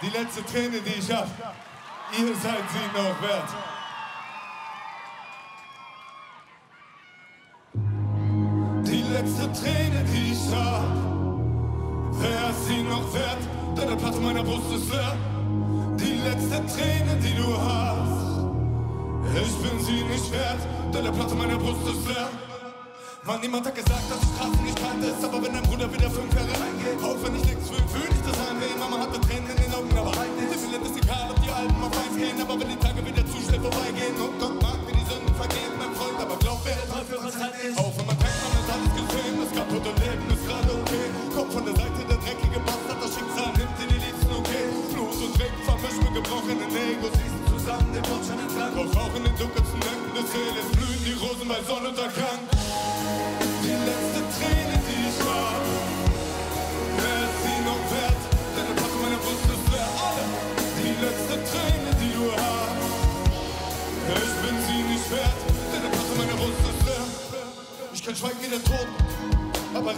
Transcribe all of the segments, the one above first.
Die letzte Träne, die ich hab, ihr seid sie noch wert. Die letzte Träne, die ich hab, wer ist sie noch wert? Denn der Platz meiner Brust ist leer. Die letzte Träne, die du hast, ich bin sie nicht wert, denn der Platz meiner Brust ist leer. Mann, niemand hat gesagt, dass die Straße nicht kalt ist, aber wenn dein Bruder wieder fünf Jahre reingeht, auch wenn ich nichts will, fühl ich das Heimweh. Mama hatte Tränen in den Augen, aber eigentlich Dem ist egal, ob die Alben auf eins gehen, aber wenn die Tage wieder zu schnell vorbeigehen und Gott mag mir die Sünden vergeben, mein Freund, aber glaub mir, Teufel was halt ist. Auch wenn man denkt, man ist alles gesehen, das kaputte Leben ist gerade okay. Kommt von der Seite der dreckige Bastard, das Schicksal nimmt dir die Liebsten okay. Blut und Regen vermischt mit gebrochenen Egos, siehst zusammen den Bordschein entlang. Doch auch in den dunkelsten Ecken des Seeles blühen die Rosen bei Sonnenuntergang.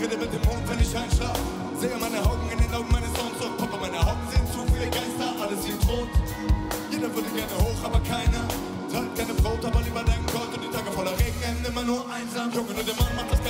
Rede mit dem Mond, wenn ich einschlaf. Sehe meine Augen in den Augen meines Sohns und Papa, meine Augen sehen zu viele Geister, alles sieht rot. Jeder würde gerne hoch, aber keiner. Teilt gerne Brot, aber lieber dein Gold und die Tage voller Regen enden immer nur einsam. Junge, nur der Mann macht das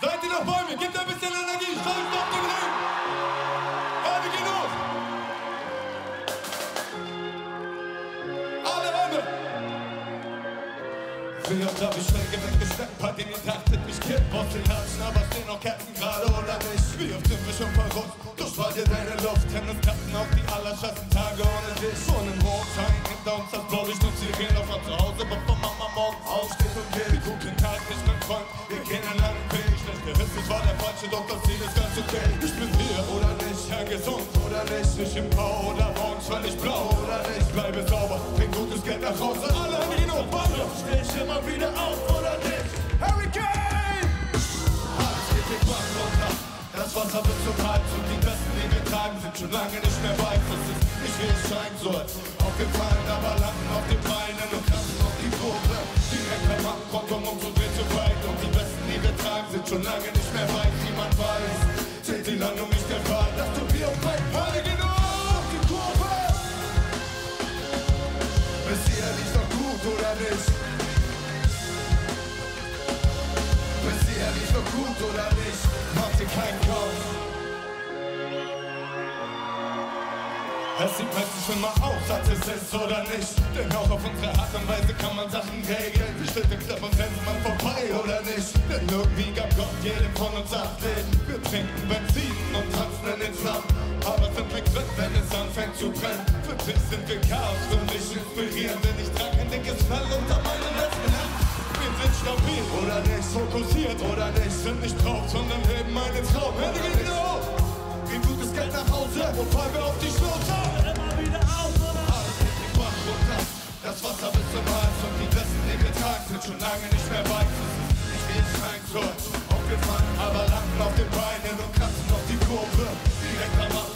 Seid ihr noch mir? Gebt ein bisschen Energie, steigt auf den Ring! Hände gehen hoch! Alle oft hab ich Schläge weggesteckt, bei denen ihr dachtet, mich kippen aus den Herzen, aber stehen noch Ketten gerade oder nicht? Wie oft sind wir schon verrückt, spart ihr deine Luft, Tennisplatten gesund oder nicht, nicht im Grau oder weil ich blau oder nicht. Bleibe sauber, bring gutes Geld nach Hause, alle Hände gehen hoch, Bande. Steh ich immer wieder auf oder nicht? Hurricane! Alles geht den Bach runter. Das Wasser wird zum Hals und die Besten, die wir tragen, sind schon lange nicht mehr weit. Das ist nicht wie es scheint, so als aufgefallen, aber landen auf den Beinen und kratzen auf die Kurve. Direkt beim Bankkonto umzudrehen zu weit und die Besten, die wir tragen, sind schon lange nicht mehr weit. Gut, oder nicht? Macht dir keinen Kopf. Es sieht meistens schon mal aus, als es ist oder nicht. Denn auch auf unsere Art und Weise kann man Sachen regeln. Bestimmte Club und rennt man vorbei oder nicht. Denn irgendwie gab Gott jedem von uns acht Leben. Wir trinken Benzin und tanzen in den Flammen. Aber sind wir quitt, wenn es anfängt zu brennen. Für dich sind wir Chaos, für mich inspirieren. Denn ich trage ein dickes Fell unter meinen letzten. Wir sind stabil oder nicht, fokussiert oder nicht. Sind nicht drauf, sondern leben meinen Traum. Hände gehen wieder hoch. Bring gutes Geld nach Hause und fallen wir auf die Schulter. Immer wieder auf und ab. Alles geht den Bach runter, das Wasser bis zum Hals und die Besten, die wir tragen, sind schon lange nicht mehr ist nicht wie es scheint, so aufgefahren, aber landen auf den Beinen und kratzen auf die Kurve. Direkt am Abgrund,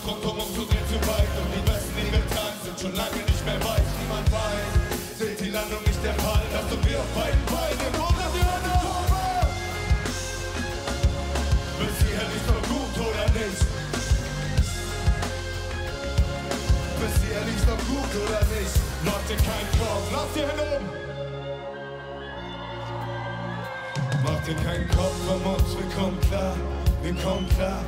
dir keinen Kopf, lass die Hände oben! Mach dir keinen Kopf um uns, wir kommen klar, wir kommen klar.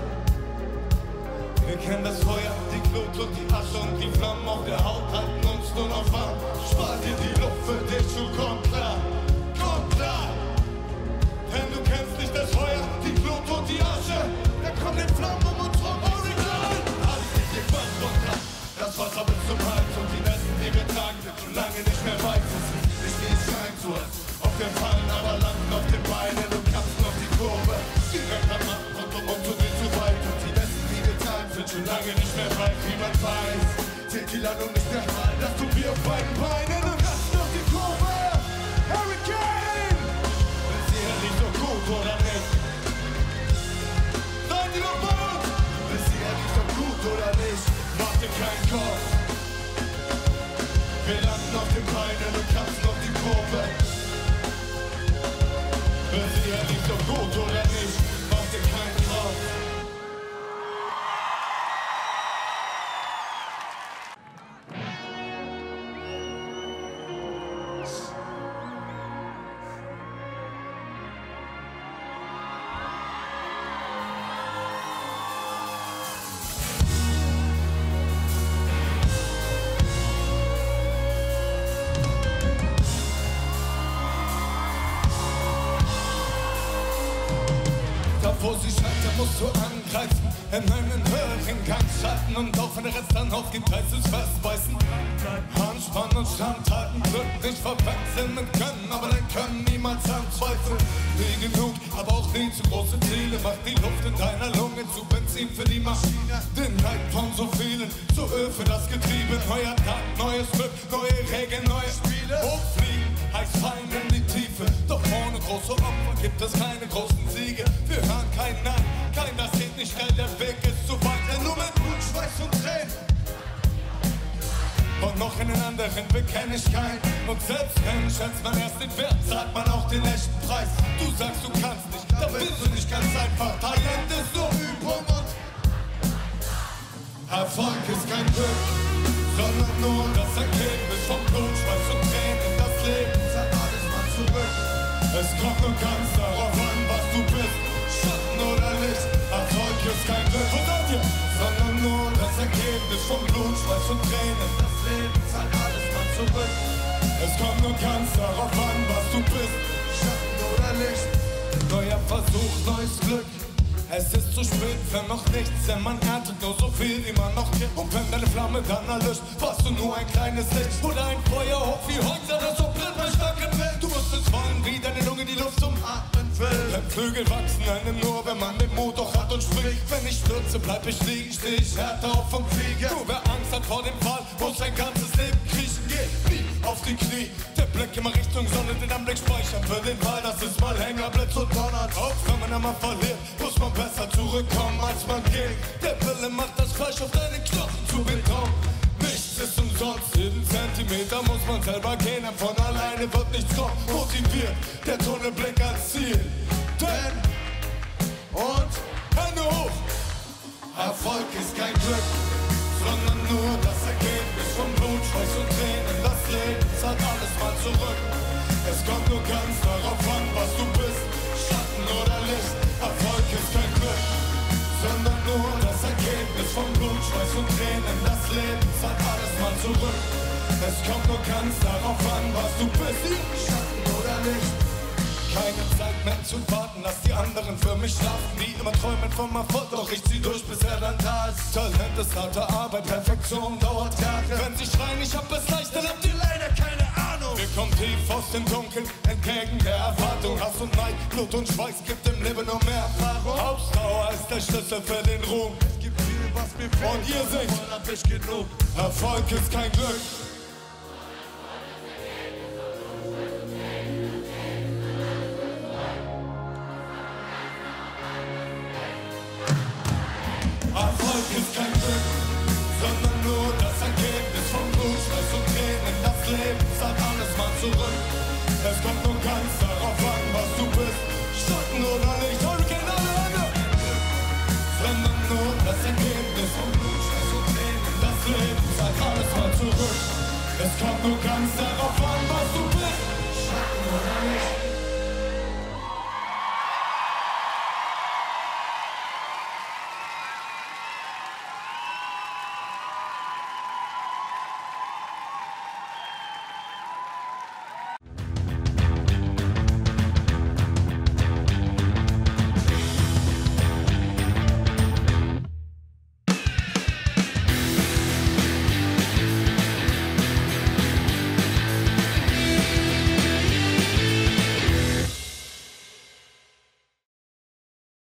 Wir kennen das Feuer, die Glut und die Asche und die Flammen auf der Haut halten uns nur noch warm. Spar dir die Luft für dich und komm klar, lange nicht mehr weit, wie man weiß. Die Landung nicht der Fall, dass du wir auf beiden Beinen und kratzen auf die Kurve. Hurricane! Bis hierher liegt doch gut, oder nicht? Seid ihr noch bei uns? Bis hierher liegt doch gut, oder nicht? Mach dir keinen Kopf. Wir landen auf den Beinen und kratzen auf die Kurve. Bis hierher liegt doch gut, oder nicht? Du angreifen. In einen höheren Gang schalten und auch wenn der Rest dann aufgeht, heißt es festbeißen. Anspannen und standhalten, Glück nicht verwechseln mit Können, aber dein Können niemals anzweifeln. Nie genug, aber auch nie zu große Ziele. Mach die Luft in deiner Lunge zu Benzin für die Maschine. Den Neid von so vielen, zu Öl für das Getriebe. Neuer Tag, neues Glück, neue Regeln, neue Spiele. Hochfliegen heißt fallen in die Tiefe. Doch ohne große Opfer gibt es keine großen Siege. Wir hören kein schnell, der Weg ist zu weit. Denn nur mit Blut, Schweiß und Tränen. Und noch einen anderen bekenne ich keinen. Und selbst wenn schätzt man erst den Wert, zahlt man auch den echten Preis. Du sagst, du kannst nicht, da bist du nicht ganz einfach. Talent ist nur Übung und Erfolg ist kein Glück, sondern nur das Vom Blut, Schweiß und Tränen. Das Leben zahlt alles mal zurück. Es kommt nur ganz darauf an, was du bist. Schatten oder Licht. Neuer Versuch, neues Glück. Es ist zu spät für noch nichts, denn man erntet nur so viel, wie man noch gibt. Und wenn deine Flamme dann erlischt, warst du nur ein kleines Licht. Oder ein Feuerhof wie heute, das so brennt bei starkem Wind. Du musst es wollen, wie deine Lunge die Luft zum Atmen will. Denn Flügel wachsen einem nur, wenn man den Mut auch hat und springt. Wenn ich stürze, bleib ich liegen, steh ich härter auf vom Fliege. Nur wer Angst hat vor dem Fall, muss sein ganzes Leben kriechen. Geh nie auf die Knie, der Blick immer Richtung Sonne, den Anblick speichern für den Fall, dass es mal Hänger, Blitz und donnert. Auch wenn man einmal verliert, muss man besser zurückkommen, als man geht. Der Wille macht das Fleisch auf deine Knochen zu Beton. Nichts ist umsonst, jeden Zentimeter muss man selber gehen, von alleine wird nichts kommen. Motiviert, der Tunnelblick als Ziel. Denn, und, Hände hoch! Erfolg ist kein Glück, sondern nur das Ergebnis von Blut, Schweiß und Tränen. Das Leben zahlt alles mal zurück. Es kommt nur ganz darauf Ganz darauf an, was du bist. Schatten oder Licht. Keine Zeit mehr zu warten, lass die anderen für mich schlafen. Die immer träumen vom Erfolg, doch ich zieh durch, bis er dann da ist. Talent ist harte Arbeit, Perfektion dauert Jahre. Wenn sie schreien, ich hab es leicht, dann habt ihr leider keine Ahnung. Wir kommen tief aus dem Dunkeln, entgegen der Erwartung. Hass und Neid, Blut und Schweiß gibt im Leben nur mehr Erfahrung. Ausdauer ist der Schlüssel für den Ruhm. Es gibt viele was mir fehlt. Und ihr genug. Erfolg ist kein Glück. Du kannst darauf an, was du bist. Schwachen oder nicht.